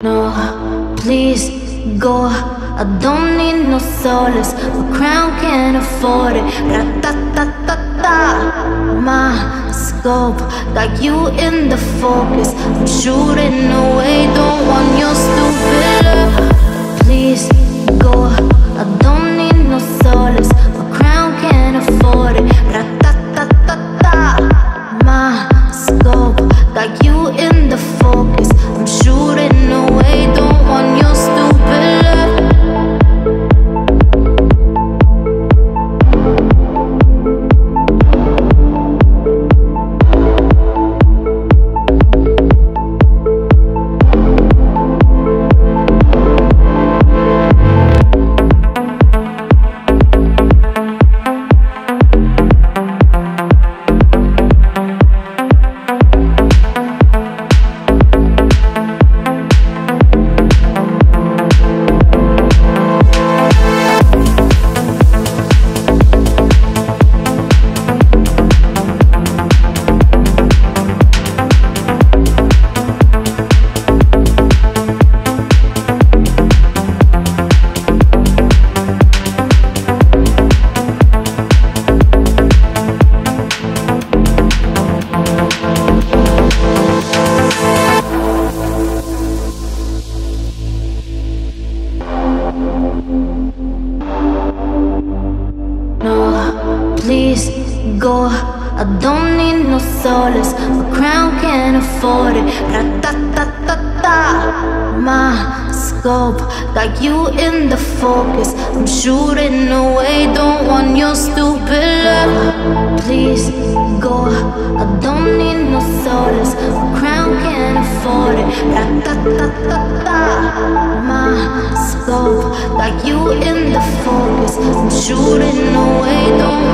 No, please go. I don't need no solace. My crown can't afford it. Ra-ta-ta-ta-ta. My scope got you in the focus. I'm shooting away. Don't want your stupid go. I don't need no solace. My crown can't afford it. Ra-ta-ta-ta-ta. My scope got you in the focus. I'm shooting away. Don't want your stupid love. Please go. I don't need no solace. My crown can't afford it. Ra-ta-ta-ta-ta. My scope got you in the focus. I'm shooting away. Don't